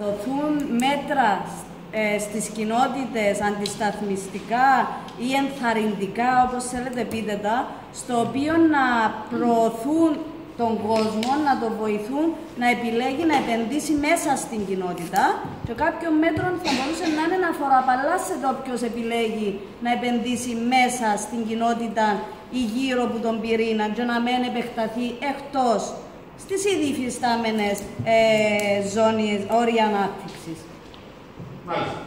δοθούν μέτρα ε, στις κοινότητες αντισταθμιστικά ή ενθαρρυντικά, όπως θέλετε πείτε τα, στο οποίο να προωθούν τον κόσμο, να το βοηθούν να επιλέγει να επενδύσει μέσα στην κοινότητα. Και κάποιο μέτρο θα μπορούσε να είναι να φοραπαλλάσσεται όποιος επιλέγει να επενδύσει μέσα στην κοινότητα ή γύρω από τον πυρήνα και να μην επεκταθεί εκτός στις ήδη υφιστάμενες ε, ζώνες όρια ανάπτυξης. Μάλιστα.